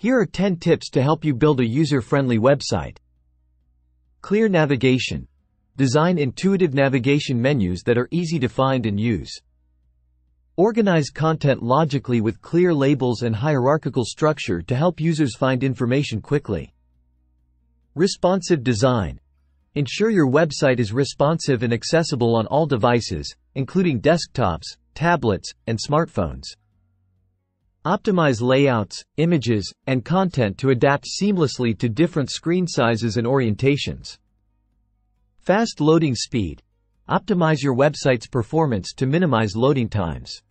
Here are 10 tips to help you build a user-friendly website. Clear navigation. Design intuitive navigation menus that are easy to find and use. Organize content logically with clear labels and hierarchical structure to help users find information quickly. Responsive design. Ensure your website is responsive and accessible on all devices, including desktops, tablets, and smartphones. Optimize layouts, images, and content to adapt seamlessly to different screen sizes and orientations. Fast loading speed. Optimize your website's performance to minimize loading times.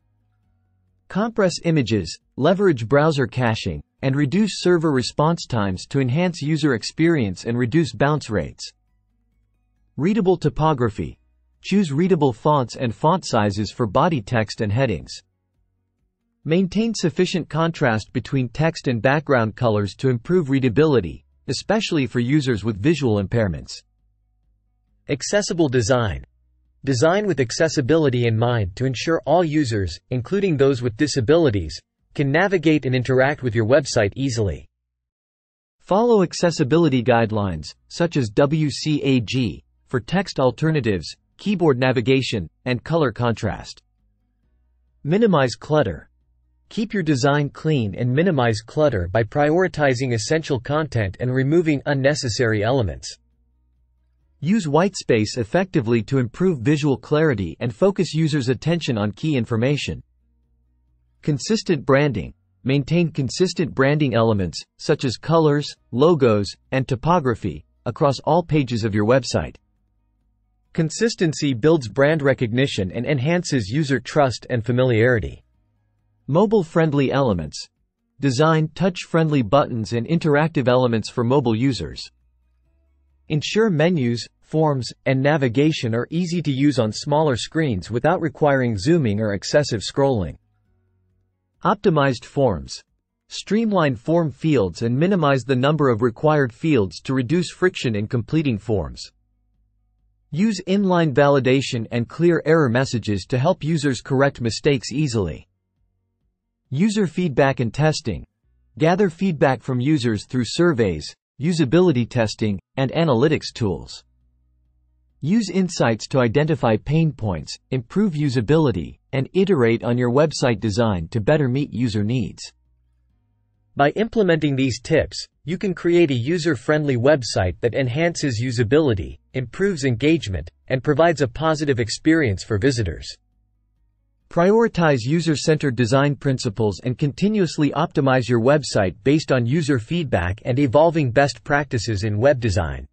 Compress images, leverage browser caching, and reduce server response times to enhance user experience and reduce bounce rates. Readable typography. Choose readable fonts and font sizes for body text and headings. Maintain sufficient contrast between text and background colors to improve readability, especially for users with visual impairments. Accessible design. Design with accessibility in mind to ensure all users, including those with disabilities, can navigate and interact with your website easily. Follow accessibility guidelines, such as WCAG, for text alternatives, keyboard navigation, and color contrast. Minimize clutter. Keep your design clean and minimize clutter by prioritizing essential content and removing unnecessary elements. Use whitespace effectively to improve visual clarity and focus users' attention on key information. Consistent branding. Maintain consistent branding elements, such as colors, logos, and typography, across all pages of your website. Consistency builds brand recognition and enhances user trust and familiarity. Mobile-friendly elements. Design touch-friendly buttons and interactive elements for mobile users. Ensure menus, forms, and navigation are easy to use on smaller screens without requiring zooming or excessive scrolling. Optimized forms. Streamline form fields and minimize the number of required fields to reduce friction in completing forms. Use inline validation and clear error messages to help users correct mistakes easily. User feedback and testing. Gather feedback from users through surveys, usability testing, and analytics tools. Use insights to identify pain points, improve usability, and iterate on your website design to better meet user needs. By implementing these tips, you can create a user-friendly website that enhances usability, improves engagement, and provides a positive experience for visitors. Prioritize user-centered design principles and continuously optimize your website based on user feedback and evolving best practices in web design.